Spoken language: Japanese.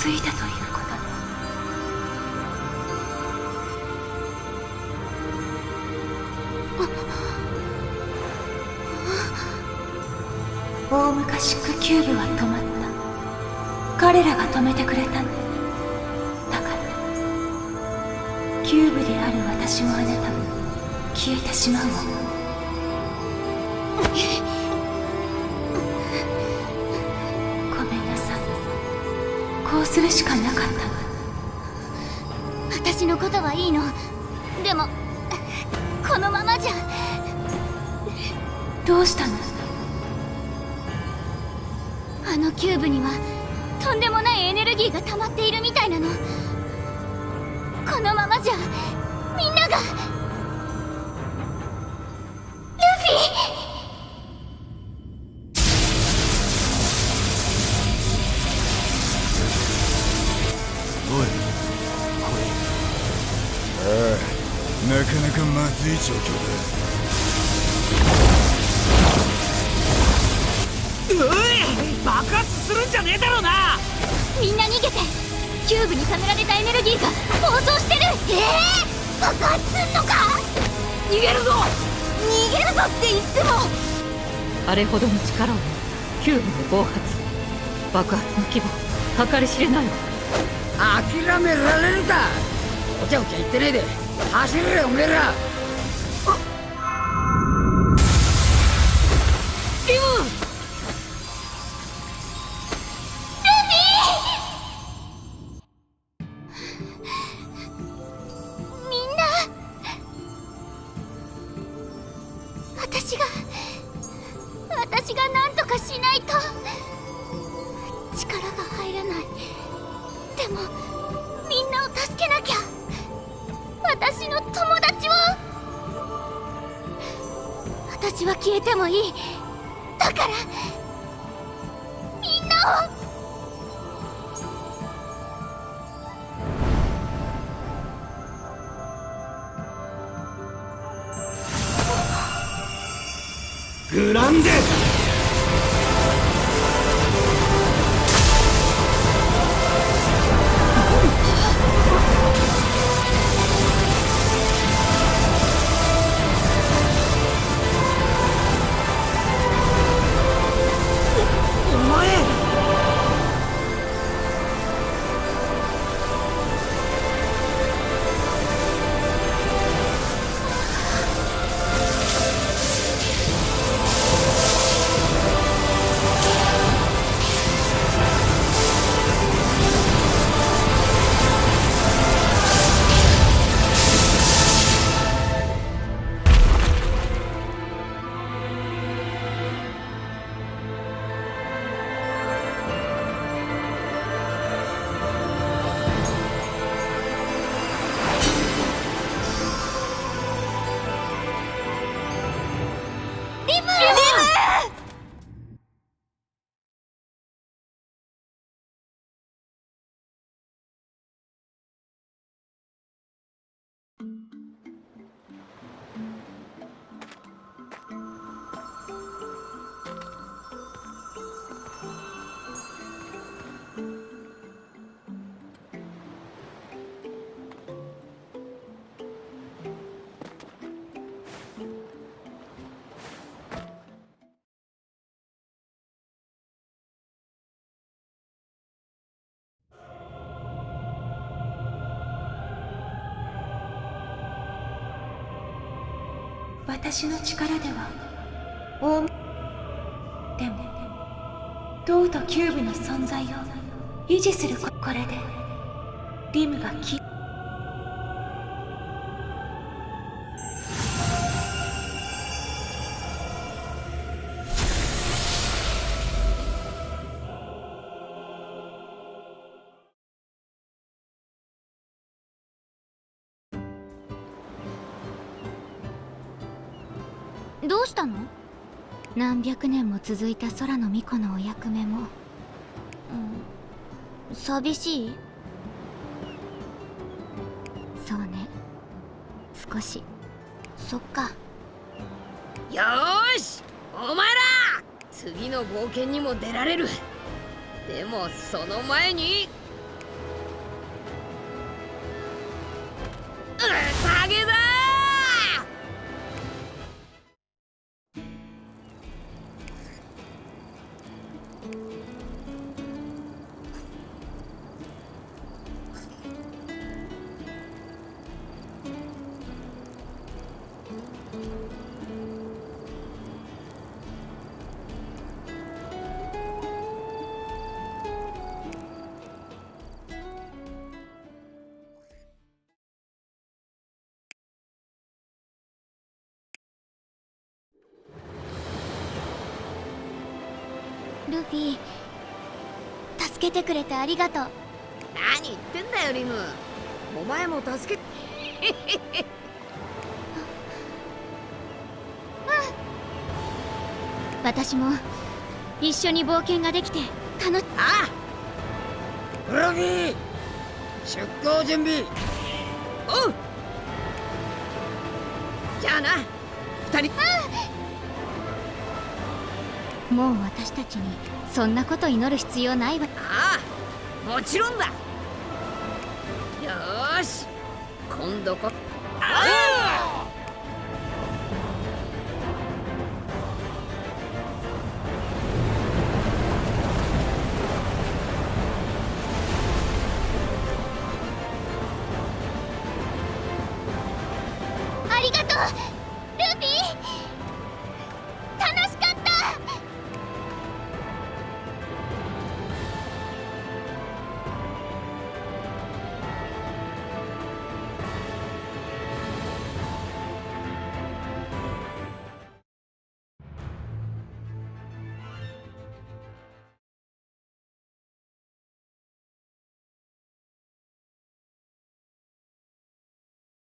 ついたということ大昔クキューブは止まった彼らが止めてくれたんだだからキューブである私もあなたも消えてしまうわこうするしかなかった。私のことはいいの。でもこのままじゃ。どうしたの？あのキューブにはとんでもないエネルギーが溜まっているみたいなの。このままじゃみんなが。い状況うい爆発するんじゃねえだろうな。みんな逃げてキューブに溜められたエネルギーが暴走してる。ええー、爆発すんのか。逃げるぞ。逃げるぞって言っても。あれほどの力をキューブの暴発爆発の規模計り知れない。わ諦められるか。おちゃおちゃ言ってねえで。走れよおめえらしないと。力が入らない。でもみんなを助けなきゃ。私の友達を。私は消えてもいい。だからみんなを。グランデ私の力では。大でも銅とキューブの存在を維持するここれでリムがきどうしたの？何百年も続いた空の巫女のお役目も、うん、寂しい？そうね。少し。そっか。よし！お前ら！次の冒険にも出られる。でもその前に。うっ！ルフィ助けてくれてありがとう。何言ってんだよリム。お前も助け。私も一緒に冒険ができて楽しあルフィ出航準備。おう。じゃあな二人もう私たちにそんなこと祈る必要ないわ。ああもちろんだ。よーし今度こあ